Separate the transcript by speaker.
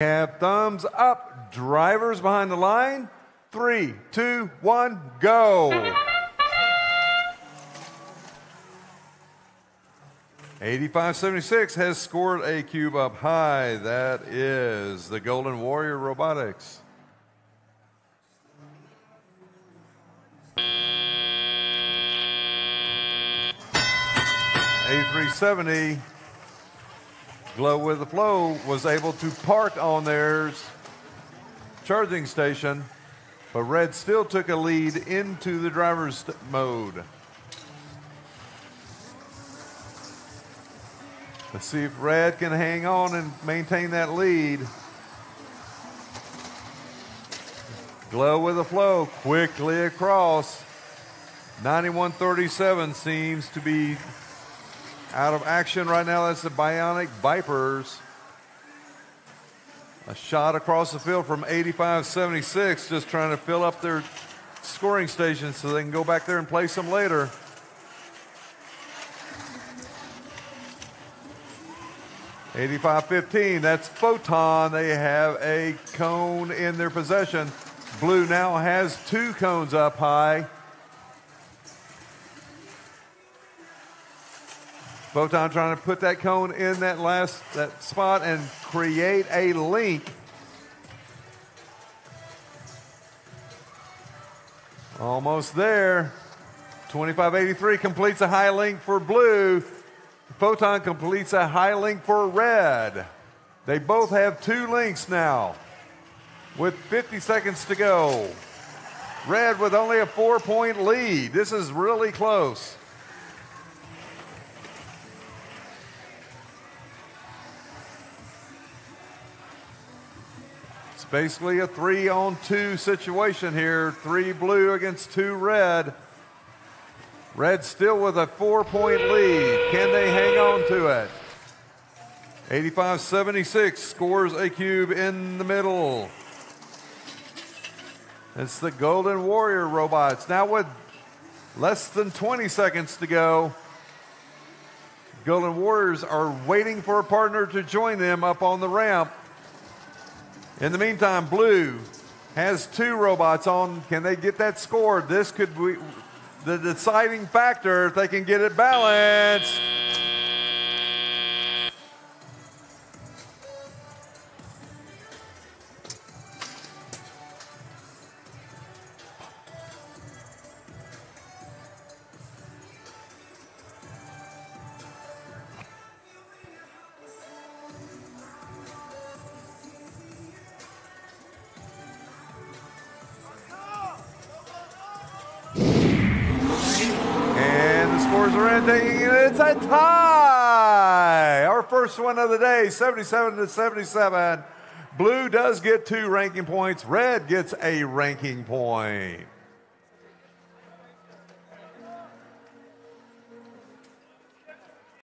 Speaker 1: Have thumbs up. Drivers behind the line. Three, two, one, go. 8576 has scored a cube up high. That is the Golden Warrior Robotics. A370 Glow with the Flow was able to park on theirs charging station, but Red still took a lead into the driver's mode. Let's see if Red can hang on and maintain that lead. Glow with the flow quickly across. 9137 seems to be out of action right now. That's the Bionic Vipers. A shot across the field from 85-76, just trying to fill up their scoring station so they can go back there and play some later. Eighty-five fifteen. That's Photon. They have a cone in their possession. Blue now has two cones up high. Photon trying to put that cone in that last that spot and create a link. Almost there. 2583 completes a high link for blue. Photon completes a high link for red. They both have two links now with 50 seconds to go. Red with only a four point lead. This is really close. Basically a three on two situation here. Three blue against two red. Red still with a four point lead. Can they hang on to it? 85 76 scores a cube in the middle. It's the Golden Warrior robots. Now, with less than 20 seconds to go, Golden Warriors are waiting for a partner to join them up on the ramp. In the meantime, Blue has two robots on. Can they get that scored? This could be the deciding factor if they can get it balanced. It's a tie. Our first one of the day, 77 to 77. Blue does get two ranking points. Red gets a ranking point.